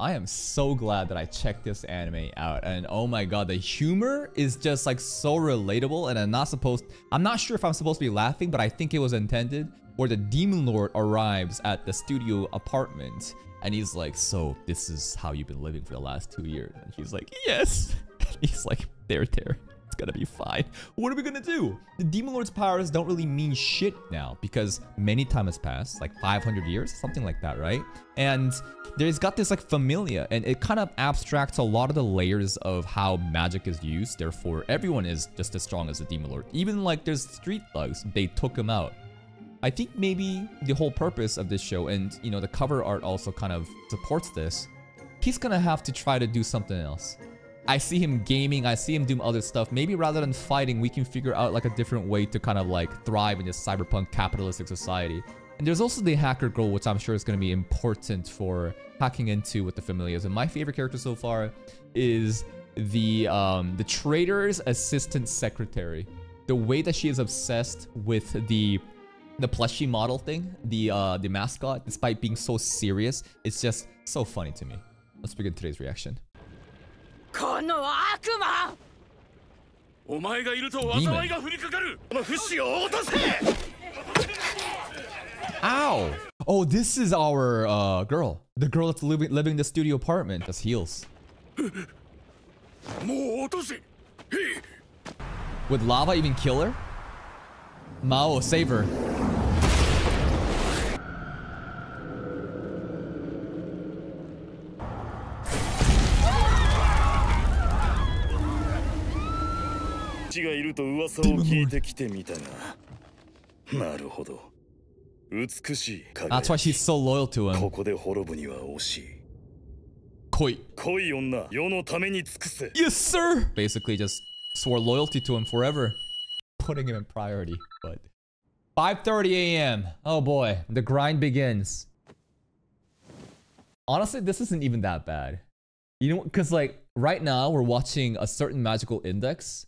I am so glad that I checked this anime out. And oh my god, the humor is just like so relatable. And I'm not supposed, I'm not sure if I'm supposed to be laughing, but I think it was intended. Where the Demon Lord arrives at the studio apartment. And he's like, so this is how you've been living for the last two years. And he's like, yes. and he's like, there, there gonna be fine. What are we gonna do? The Demon Lord's powers don't really mean shit now because many time has passed, like 500 years, something like that, right? And there's got this like familia and it kind of abstracts a lot of the layers of how magic is used. Therefore, everyone is just as strong as the Demon Lord. Even like there's street thugs, they took him out. I think maybe the whole purpose of this show and you know the cover art also kind of supports this. He's gonna have to try to do something else. I see him gaming, I see him doing other stuff. Maybe rather than fighting, we can figure out like a different way to kind of like thrive in this cyberpunk capitalistic society. And there's also the hacker girl, which I'm sure is going to be important for hacking into with the familiars. And my favorite character so far is the um, the trader's assistant secretary. The way that she is obsessed with the the plushie model thing, the uh, the mascot, despite being so serious, it's just so funny to me. Let's begin today's reaction. この悪魔お前がいると災いが降りかかるこのフシを落とせ Ow! Oh, this is our uh, girl. The girl that's living, living in the studio apartment. That's heals. Would lava even kill her? Mao, save her. ちがいると噂を聞いてきてみたがなるほど美しい That's why she's so loyal to him ここで滅ぶには惜しい恋恋女世のために尽くせ Yes sir Basically just swore loyalty to him forever Putting him in priority but 5.30 a.m. Oh boy The grind begins Honestly this isn't even that bad You know because like right now we're watching a certain magical index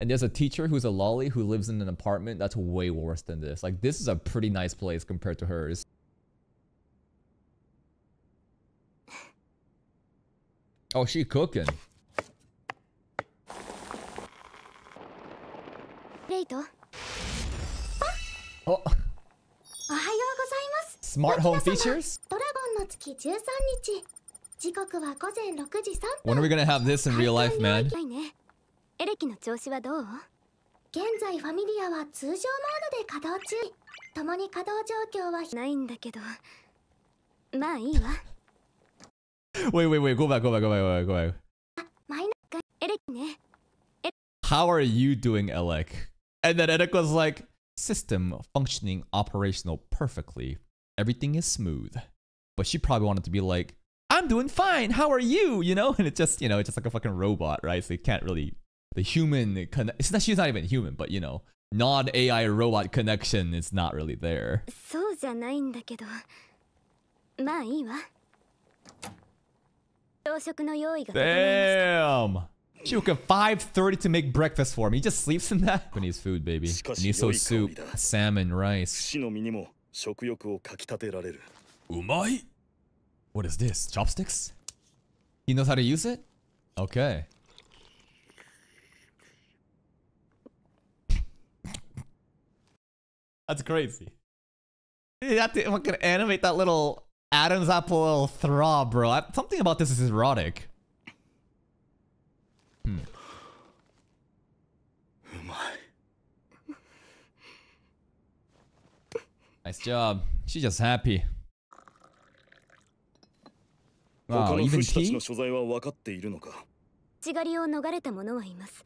and there's a teacher who's a lolly who lives in an apartment that's way worse than this. Like, this is a pretty nice place compared to hers. Oh, she cooking. Oh. Smart home features? When are we gonna have this in real life, man? エレキの調子はどう現在ファミリアは通常モードで稼働中共に稼働状況はないんだけどまあいいわ Wait, wait, wait, go back, go back, go back, go back, go back. エレキね How are you doing, Elec? And then Eric was like, system functioning operational perfectly. Everything is smooth. But she probably wanted to be like, I'm doing fine. How are you? You know? And it's just, you know, it's just like a fucking robot, right? So you can't really the human con- it's not she's not even human, but you know, non AI robot connection is not really there. So Damn. She woke up 5.30 to make breakfast for me. He just sleeps in that. Japanese food, baby. Miso soup, salmon, rice. Umai? What is this? Chopsticks? He knows how to use it? Okay. That's crazy. You have to fucking animate that little Adam's apple little throb, bro. I, something about this is erotic. Hmm. Nice job. She's just happy. Wow, even tea? 血狩りを逃れた者はいます。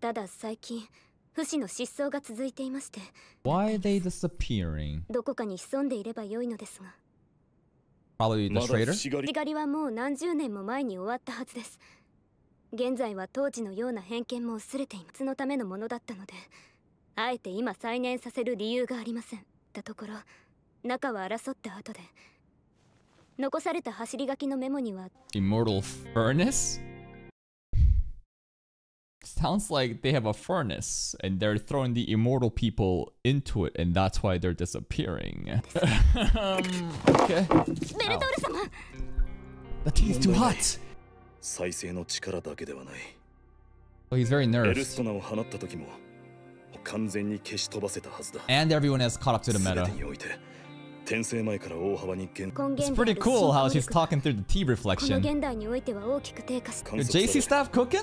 ただ最近 不死の失踪が続いていまして。Why are they disappearing? どこかに潜んでいればよいのですが。Probably the 狩りはもう何十年も前に終わったはずです。現在は当時のような偏見も薄れていますのためのものだったのであえて今再燃させる理由がありません。たところ仲は争った後で。残された走り書きのメモには Immortal Furnace? sounds like they have a furnace and they're throwing the immortal people into it, and that's why they're disappearing. um, okay. Ow. The tea is too hot. Oh, he's very nervous. And everyone has caught up to the meta. It's pretty cool how she's talking through the tea reflection. Your JC staff cooking?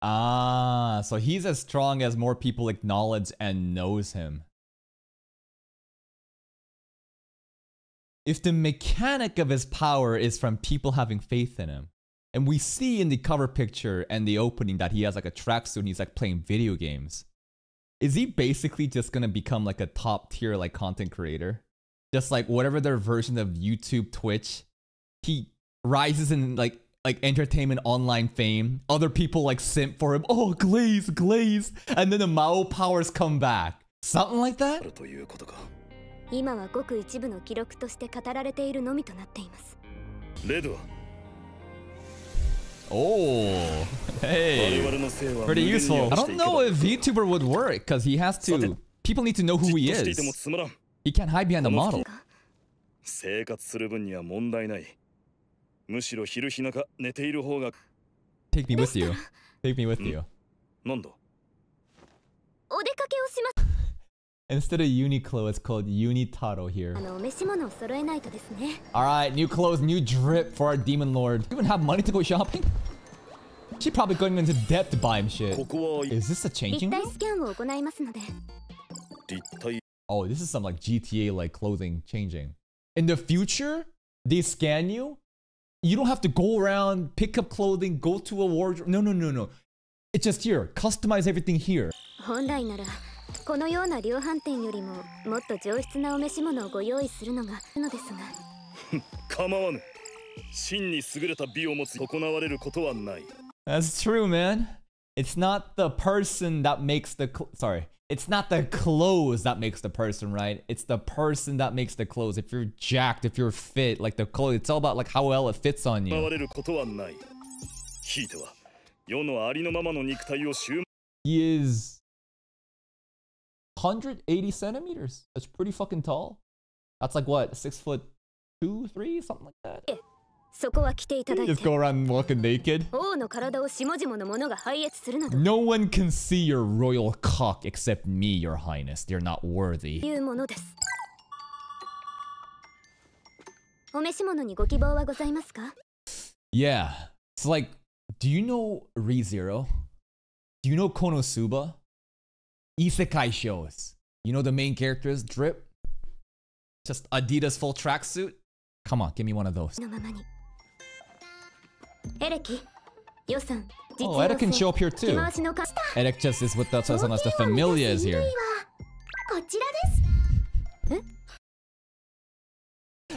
Ah, so he's as strong as more people acknowledge and knows him. If the mechanic of his power is from people having faith in him, and we see in the cover picture and the opening that he has like a tracksuit and he's like playing video games is he basically just gonna become like a top tier like content creator? Just like whatever their version of YouTube, Twitch, he rises in like like entertainment online fame. Other people like simp for him. Oh, glaze, glaze, and then the Mao powers come back. Something like あ that. るということか今はごく一部の記録として語られているのみとなっていますレドは Oh, 我 hey, 々の性は pretty 無限に useful. I 落ちて don't いけば know if VTuber would work because he has to. People need to know who じ he っとしていても is. つまらん He can't hide behind the model. 生活する分には問題ないむしろ昼日中寝ている方が Take me with you. Take me with you. なんだお出かけをします Instead of Uniqlo, it's called Unitaro あ here. のお召し物を揃えないとですね All right, new clothes, new drip for our demon lord. You even have money to go shopping? She probably going into debt to buy him shit. ここは Is this a 立 changing 体 room? スキャンを行いますので立体 Oh, this is some like GTA like clothing changing. In the future, they scan you. You don't have to go around, pick up clothing, go to a wardrobe. No, no, no, no. It's just here. Customize everything here. 本来ならこのような量販店よりももっと上質なお召し物をご用意するのがのですが構わぬ真に優れた美を持つ損なわれることはない That's true, man. It's not the person that makes the sorry. It's not the clothes that makes the person, right? It's the person that makes the clothes. If you're jacked, if you're fit, like the clothes, it's all about like how well it fits on you. He is 180 centimeters. That's pretty fucking tall. That's like what, six foot two, three, something like that. Just go around walking naked. Oh, no one can see your royal cock except me, your highness. They're not worthy. Yeah. It's like, do you know Re Zero? Do you know Konosuba? Isekai shows. You know the main characters, Drip? Just Adidas full tracksuit? Come on, give me one of those. Oh, Eric can show up here too. Eric just is with us unless the familia is here.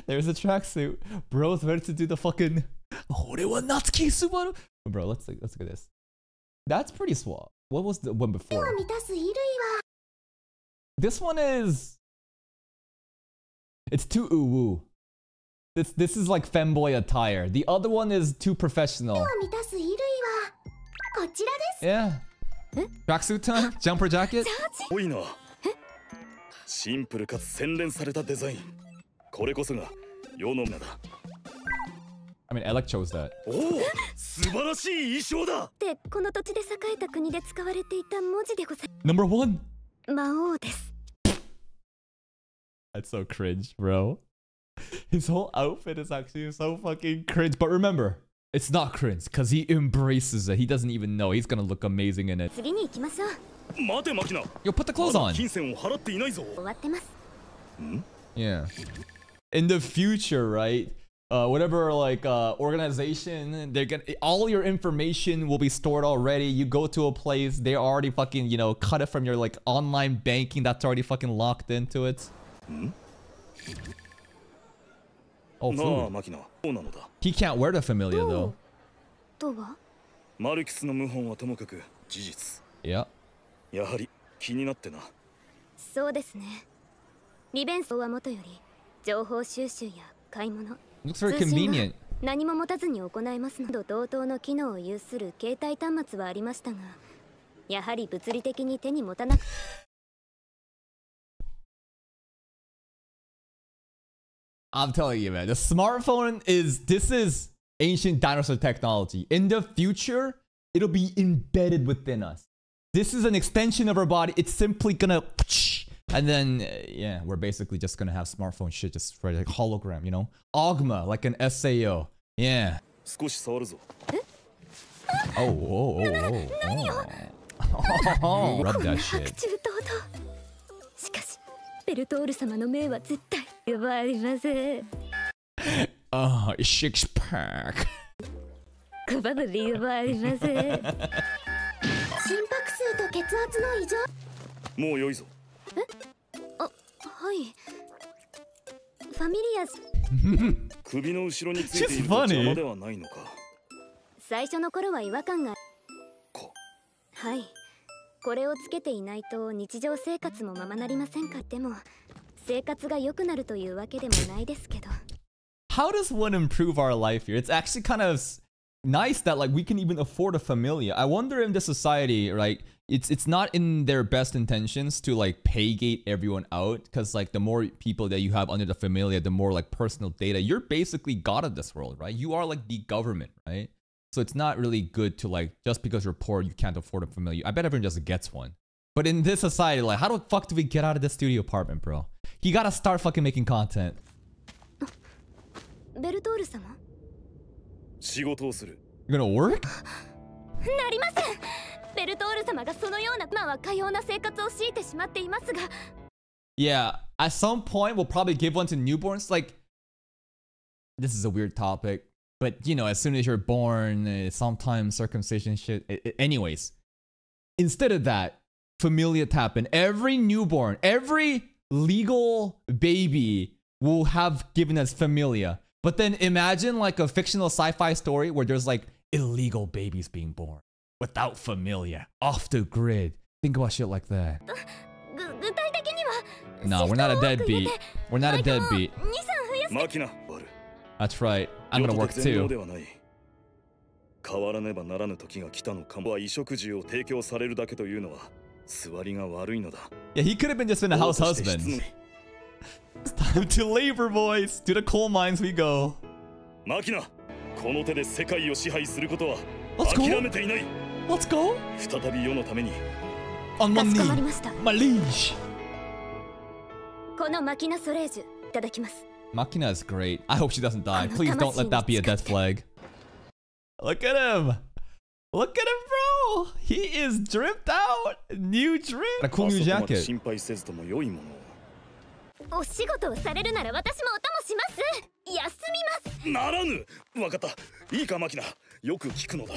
There's a tracksuit. Bro's ready to do the fucking Bro, let's let's look at this. That's pretty swap. What was the one before? This one is It's too uwu. This this is like femboy attire. The other one is too professional. 満たす衣類はこちらです Yeah. Tracksuit time? Jumper jacket? 多いなシンプルかつ洗練されたデザインこれこそが世の名だ I mean, Alec chose that. おお素晴らしい衣装だってこの土地で栄えた国で使われていた文字でござい Number one. 魔王です That's so cringe, bro. his whole outfit is actually so fucking cringe. But remember, it's not cringe because he embraces it. He doesn't even know. He's gonna look amazing in it. Yo, put the clothes on. Yeah. In the future, right? Uh, whatever like uh, organization they're gonna all your information will be stored already you go to a place they already fucking you know cut it from your like online banking that's already fucking locked into it hmm? Oh, food. マキナそうなのだ。He can't wear the familia though. とはマルキスの謀反はともかく事実。Yeah. やはり気になってな。そうですね。利便性はもとより情報収集や買い物。Looks very 通信は convenient. 何も持たずに行いますなど同等の機能を有する携帯端末はありましたがやはり物理的に手に持たなく I'm telling you, man, the smartphone is this is ancient dinosaur technology. In the future, it'll be embedded within us. This is an extension of our body. It's simply gonna, and then eh, yeah, we're basically just gonna have smartphone shit just right like hologram, you know, Augma like an SAO. Yeah. Oh, whoa, whoa, whoa, whoa. oh. Rub that shit. ベルトール様の命は絶対奪われません。Oh, six pack. 拒む理由はありません。心拍数と血圧の異常。もう良いぞ。あはい。ファミリア首の後ろについていると 邪魔ではないのか。最初の頃は違和感が。こはいこれをつけていないと日常生活もままなりませんかでも生活が良くなるというわけでもないですけど How does one improve our life here? It's actually kind of nice that like we can even afford a familia. I wonder in this society, right? It's it's not in their best intentions to like paygate everyone out because like the more people that you have under the familia, the more like personal data. You're basically god of this world, right? You are like the government, right? So it's not really good to like just because you're poor you can't afford a familia. I bet everyone just gets one. But in this society, like how the fuck do we get out of this studio apartment, bro? You gotta start fucking making content. ベルトール様仕事をする You're gonna work? なりませんベルトール様がそのような今はかような生活を強いてしまっていますが Yeah, at some point we'll probably give one to newborns. Like, this is a weird topic, But you know, as soon as you're born, uh, sometimes circumcision shit. Anyways, instead of that, familia tapin, every newborn, every legal baby will have given as familia. But then imagine like a fictional sci-fi story where there's like illegal babies being born without familia, off the grid. Think about shit like that. Uh, no, we're not a deadbeat. We're not a deadbeat. That's right. I'm gonna 世 work とて全能 too. ではない変わらねばならぬ時が来たのかもは衣食住を提供されるだけというのは座りが悪いのだ Yeah, he could have been just been a house 王として husband. 質の It's time to labor, boys. To the coal mines we go. マキナこの手で世界を支配することは Let's go. 諦めていない Let's go. 再び世のために On my かしこまり knee. ました My liege. このマキナソレージュいただきます Makina is great. I hope she doesn't die. Oh, Please don't let that be a death Tamashii. flag. Look at him. Look at him, bro. He is dripped out. New drip. A cool あ new そこまで jacket. 心配せずとも良いものをお仕事をされるなら私もお供します休みますならぬわかったいいかマキナ よく聞くのだ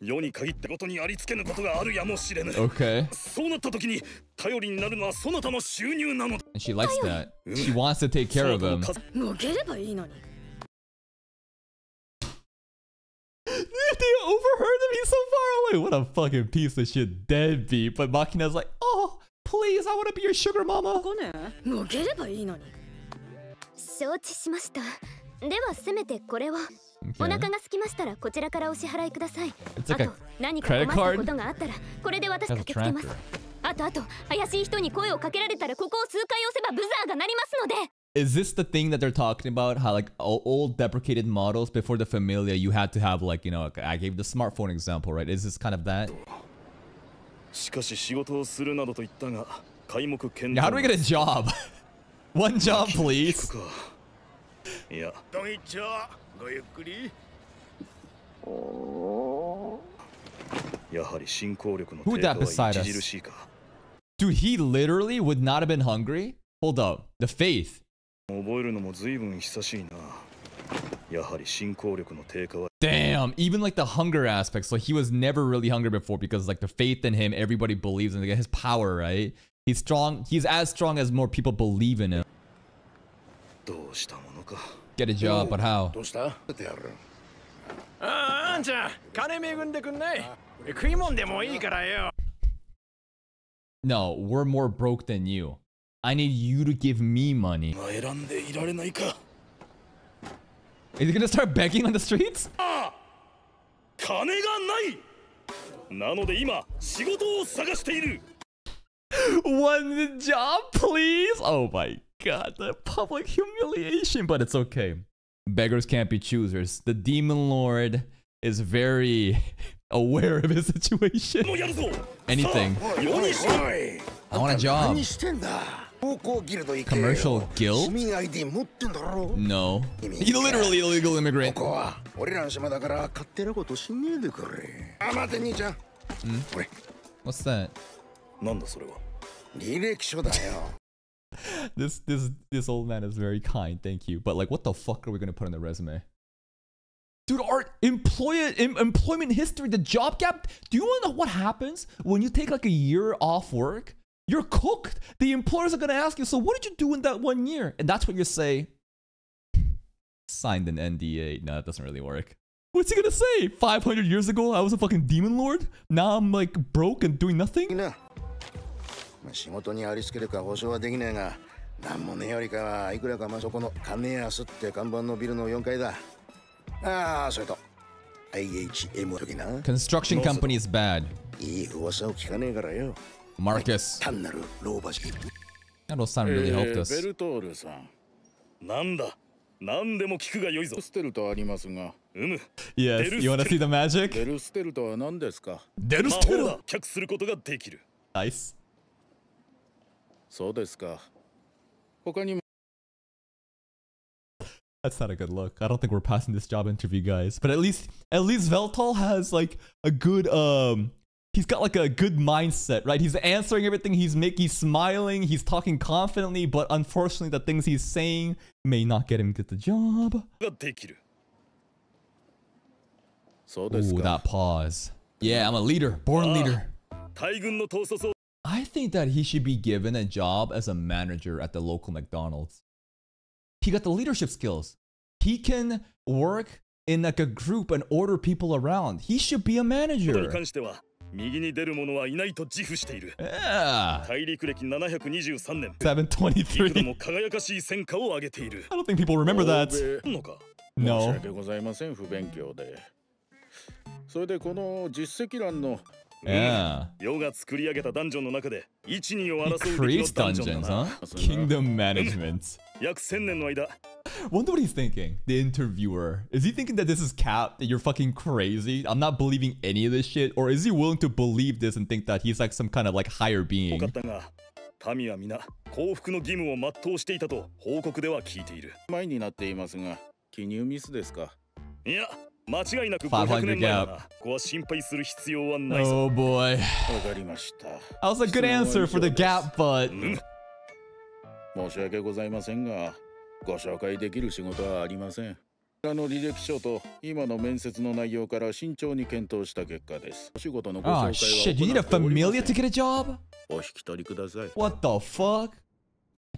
世に限ってことにありつけぬことがあるやもしれぬ Okay. そうなった時に頼りになるのはそなたの収入なのだ she likes that. She wants to take care of him. もげればいいのに they overheard him. He's so far away. What a fucking piece of shit deadbeat. But Makina's like, oh, please, I want to be your sugar mama. ここねもげればいいのに承知しましたではせめてこれをお.腹が空きましたらこちらからお支払いくださいあと何か困った?ことがあったらこれで私駆けつけます.あとあと怪しい人に声をかけられたらここを数回押せばブザーが鳴りますので Is this the thing that they're talking about? How like old deprecated models before the Familia, you had to have like you know, I gave the smartphone example, right? Is this kind of that? しかし仕事をするなどと言ったが皆目見 Yeah, how do we get a job? One job, 聞 please. くかいやこんにちはごゆっくりやはり進行力の Who 低 that 下 beside は us? 著しいか Dude, he literally would not have been hungry. Hold up, the faith. 覚えるのも随分久しいなやはり進行力の低下は Damn, even like the hunger aspect. So he was never really hungry before because like the faith in him, everybody believes in his power, right? He's strong. He's as strong as more people believe in him. どうしたものか Get a job, but how? どうしたってやるあああんちゃん金恵んでくんない食いもんでもいいからよ No, we're more broke than you. I need you to give me money. まあ選んでいられないか Is he gonna start begging on the streets? 金がないなので今仕事を探している One job, please. Oh my god, the public humiliation, but it's okay. Beggars can't be choosers. The demon lord is very aware of his situation. もうやるぞ Anything. おいおい I want a job. 何してんだ高校ギルド行けよ Commercial guild? 市民 ID 持ってんだろ No. He's literally illegal immigrant. ここは俺らの島だから勝手なことしねえでくれあ待て兄ちゃんこれ What's that? なんだそれは履歴書だよ this this this old man is very kind, thank you. But like, what the fuck are we gonna put on the resume? Dude, our employer, em, employment history, the job gap. Do you want to know what happens when you take like a year off work? You're cooked. The employers are gonna ask you, so what did you do in that one year? And that's what you say. Signed an NDA. No, that doesn't really work. What's he gonna say? 500 years ago, I was a fucking demon lord. Now I'm like broke and doing nothing. 仕事にありつけるか保証はできねえがなんもねえよりかはいくらかまあそこの金安って看板のビルの4階だ。ああそれと IHM の時な。Construction company is bad. いい噂を聞かねえからよ。Marcus. 単なる老婆じ That Osan really helped us. ベルトールさんなんだ？何でも聞くがよいぞ。ステルとありますが。うむ。Yes, you wanna see the magic? ベルステルとは何ですか？デル魔法だ却することができる。Nice. That's not a good look. I don't think we're passing this job interview, guys. But at least, at least Veltol has like a good, um, he's got like a good mindset, right? He's answering everything. He's making, he's smiling. He's talking confidently. But unfortunately, the things he's saying may not get him get the job. Ooh, that pause. Yeah, I'm a leader, born leader. Ah, 大軍の統率を I think that he should be given a job as a manager at the local McDonald's. He got the leadership skills. He can work in like a group and order people around. He should be a に manager. 関しては右に出る者はいないと自負している Yeah. 大陸歴723年いく 723. 度も輝かしい戦果を上げている I don't think people remember that. 欧米のか申し No. 訳ございません不勉強でそれでこの実績欄の Yeah. 世が作り上げたダンジョンの中で一二を He 争うべきの creates ダンジョン dungeons, だな huh? Kingdom management. 約1000年の間 Wonder what he's thinking. The interviewer. Is he thinking that this is cap? That you're fucking crazy? I'm not believing any of this shit? Or is he willing to believe this and think that he's like some kind of like higher 多 being? 民は皆幸福の義務を全うしていたと報告では聞いている前になっていますが記入ミスですかいや間違いなく500 500年前だ gap なここは心配する必要はないさ Oh boy. わかりました。That was a good answer for the gap, but うん。申し訳ございませんがご紹介できる仕事はありません。あの履歴書と今の面接の内容から慎重に検討した結果です。お仕事のご紹介は oh shit, you need a 行っておりませ familiar ん to get a job? お引き取りください。What the fuck?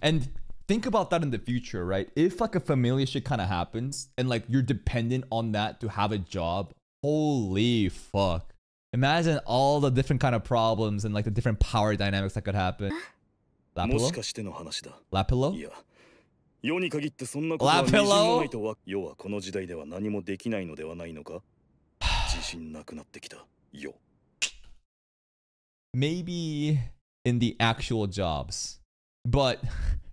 And think about that in the future, right? If like a familiar shit kind of happens and like you're dependent on that to have a job, holy fuck. Imagine all the different kind of problems and like the different power dynamics that could happen. Lapillo? Lapillo? Lapillo? Maybe in the actual jobs. But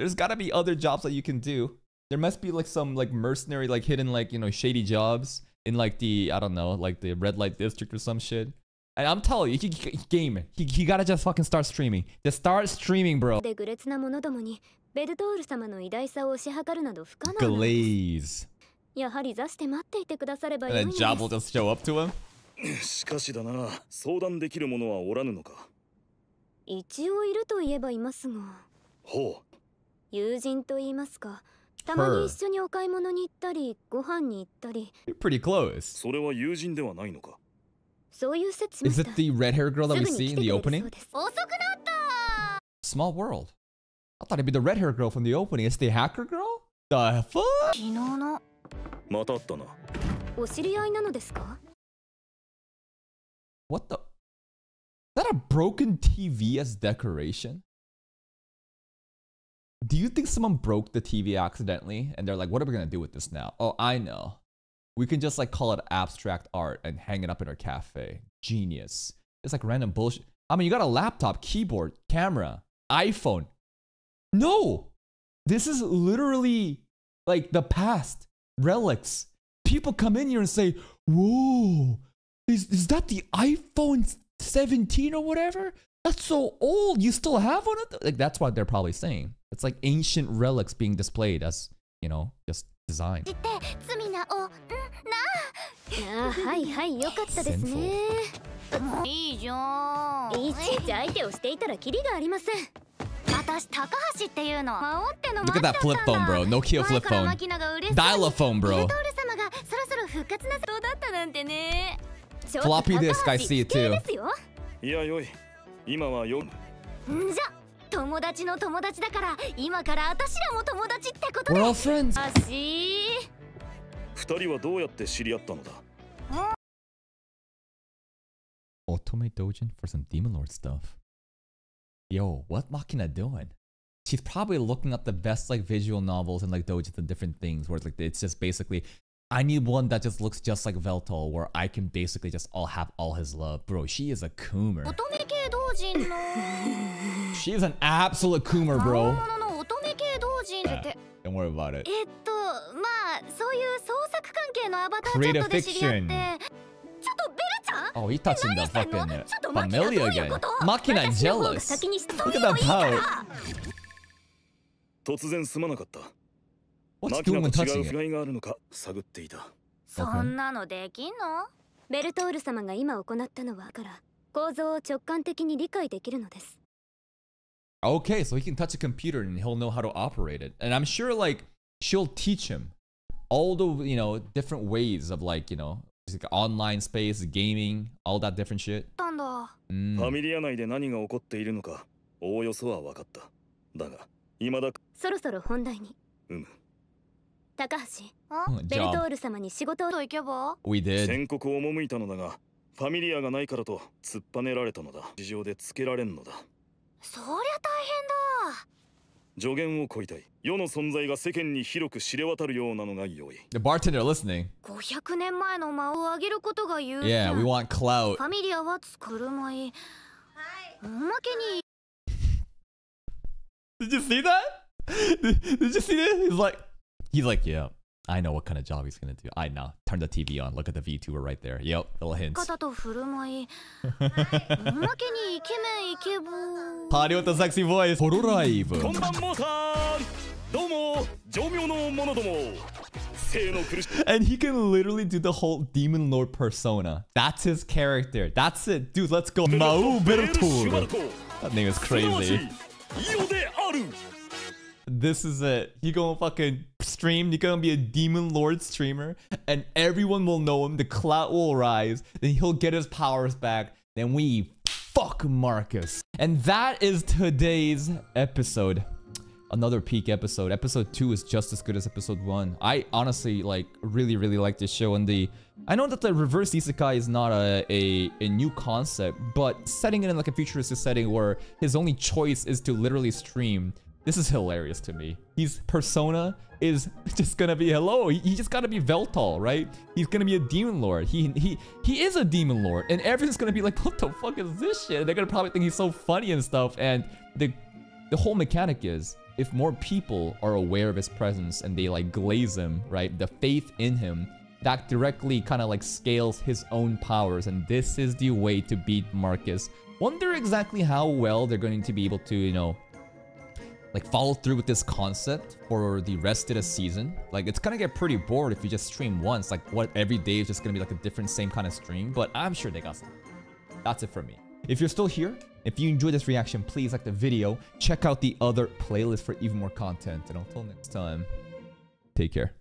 there's gotta be other jobs that you can do. There must be like some like mercenary, like hidden, like, you know, shady jobs in like the, I don't know, like the red light district or some shit. And I'm telling you, he, he, he game. He, he gotta just fucking start streaming. Just start streaming, bro. で愚劣な者どもにベルトール様の偉大さを推し量るなど不可能なのです Glaze. やはり座して待っていてくださればよい And の then で Job す will just show up to him. しかしだな相談できる者はおらぬのか一応いると言えばいますがほう 友人と言いますかたまに一緒にお買い物に行ったりご飯に行ったり pretty close. それは友人ではないのかそういう説しま Is it the red hair girl that す we see 来 in て the opening? 遅くなった Small world. I thought it'd be the red hair girl from the opening. It's the hacker girl? The fuck? 昨日のまたあったなお知り合いなのですか What the? Is that a broken TV as decoration? Do you think someone broke the TV accidentally and they're like, what are we gonna do with this now? Oh, I know. We can just like call it abstract art and hang it up in our cafe. Genius. It's like random bullshit. I mean, you got a laptop, keyboard, camera, iPhone. No! This is literally like the past relics. People come in here and say, "Whoa, is is that the iPhone 17 or whatever? That's so old. You still have one of those? Like that's what they're probably saying. It's like ancient relics being displayed as you know just design. って罪なおんなああはいはいよかったですねいいじゃんいちいち相手をしていたらキリがありません私高橋っていうの魔王っての Look at that flip phone, bro. Nokia flip phone. マキナが嬉しそうに Dial-a-phone, ベ bro. ルトール様がそろそろ復活なそうだったなんてねちょっと Floppy 高 disk, I 橋 see it 危険 too. ですよいやよい今はよんじゃ 友達の友達だから今から私らも友達ってこと all friends. 足二人はどうやって知り合ったのだ Otome Dojin for some Demon Lord stuff. Yo, what Machina doing? She's probably looking up the best like visual novels and like dojins and different things where it's like it's just basically I need one that just looks just like Veltol where I can basically just all have all his love. Bro, she is a coomer. 乙女系同人の She is an absolute coomer, 魔 bro. Don't worry about it. えっとまあそういう創作関係のアバターチャットで知り合って。ちょっとベルちゃん？Oh, the してんの？fucking ちょっとマキナ familia どういう again. こと？Machina 私の方が jealous. Look at that pout. ら突然すまなかった。What's doing と when 違 touching it? 甲斐があるのか探っていた。そんなのできんの？ベルトール様が今行ったのはから構造を直感的に理解できるのです Okay, so he can touch a computer and he'll know how to operate it. And I'm sure like she'll teach him all the, you know, different ways of like, you know, just like online space, gaming, all that different shit. たんだ Mm. ファミリア内で何が起こっているのかおおよそは分かっただが未だそろそろ本題にうむ高橋 Mm, ベルト Job. ール様に仕事をと行けば We did. 宣告を赴いたのだがファミリアがないからと突っぱねられたのだ事情でつけられんのだ そりゃ大変だ助言を請いたい世の存在が世間に広く知れ渡るようなのが良い The bartender listening. 500年前の魔をあげることが優 Yeah, 先 we want clout. ファミリアは作るまいおまけに Did you see that? Did, did you see that? He's like, he's like, yeah, I know what kind of job he's gonna do. I know. Turn the TV on. Look at the VTuber right there. Yep, little hints. Party with the sexy voice. And he can literally do the whole Demon Lord persona. That's his character. That's it. Dude, let's go. Mau Bertur. That name is crazy. This is it. He gonna fucking stream. He gonna be a Demon Lord streamer. And everyone will know him. The clout will rise. Then he'll get his powers back. Then we fuck Marcus. And that is today's episode. Another peak episode. Episode 2 is just as good as episode 1. I honestly like really really like this show and the I know that the reverse isekai is not a, a, a new concept, but setting it in like a futuristic setting where his only choice is to literally stream this is hilarious to me. His persona is just gonna be hello. He, he just gotta be Veltol, right? He's gonna be a demon lord. He he he is a demon lord, and everyone's gonna be like, "What the fuck is this shit?" And they're gonna probably think he's so funny and stuff. And the the whole mechanic is if more people are aware of his presence and they like glaze him, right? The faith in him that directly kind of like scales his own powers, and this is the way to beat Marcus. Wonder exactly how well they're going to be able to, you know, like follow through with this concept for the rest of the season. Like it's gonna get pretty bored if you just stream once. Like what every day is just gonna be like a different same kind of stream. But I'm sure they got some. That's it for me. If you're still here, if you enjoyed this reaction, please like the video. Check out the other playlist for even more content. And until next time, take care.